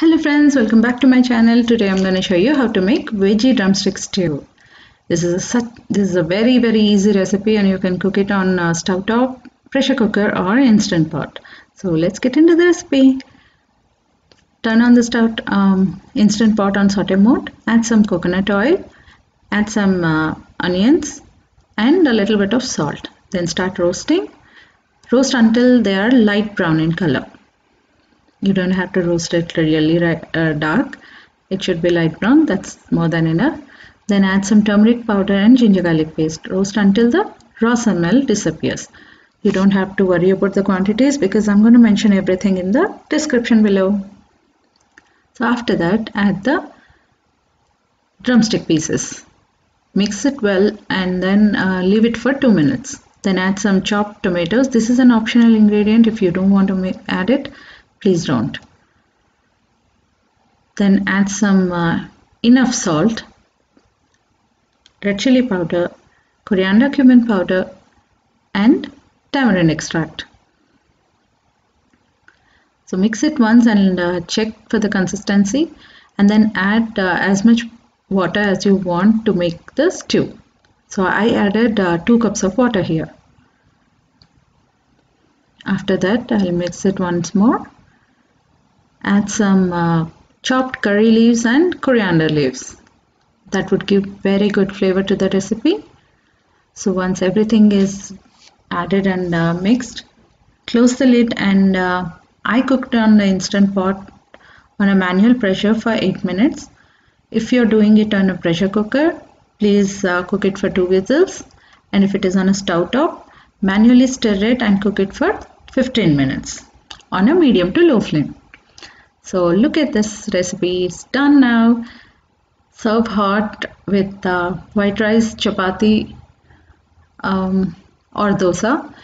Hello friends, welcome back to my channel. Today I'm going to show you how to make veggie drumstick stew. This is a such, this is a very very easy recipe and you can cook it on stove top, pressure cooker or instant pot. So let's get into the recipe. Turn on the stove um, instant pot on saute mode. Add some coconut oil. Add some uh, onions and a little bit of salt. Then start roasting. Roast until they are light brown in color you don't have to roast it really uh, dark. It should be light brown. That's more than enough. Then add some turmeric powder and ginger garlic paste. Roast until the raw smell disappears. You don't have to worry about the quantities because I'm going to mention everything in the description below. So after that add the drumstick pieces. Mix it well and then uh, leave it for two minutes. Then add some chopped tomatoes. This is an optional ingredient if you don't want to add it please don't. Then add some uh, enough salt red chili powder coriander cumin powder and tamarind extract. So mix it once and uh, check for the consistency and then add uh, as much water as you want to make the stew. So I added uh, 2 cups of water here. After that I'll mix it once more add some uh, chopped curry leaves and coriander leaves. That would give very good flavor to the recipe. So once everything is added and uh, mixed close the lid and uh, I cooked on the instant pot on a manual pressure for 8 minutes. If you're doing it on a pressure cooker please uh, cook it for 2 whistles. And if it is on a stove top manually stir it and cook it for 15 minutes on a medium to low flame so look at this recipe, it's done now. Serve hot with uh, white rice, chapati um, or dosa.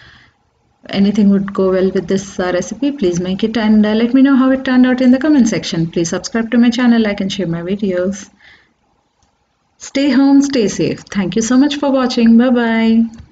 Anything would go well with this uh, recipe. Please make it and uh, let me know how it turned out in the comment section. Please subscribe to my channel, like and share my videos. Stay home, stay safe. Thank you so much for watching. Bye-bye.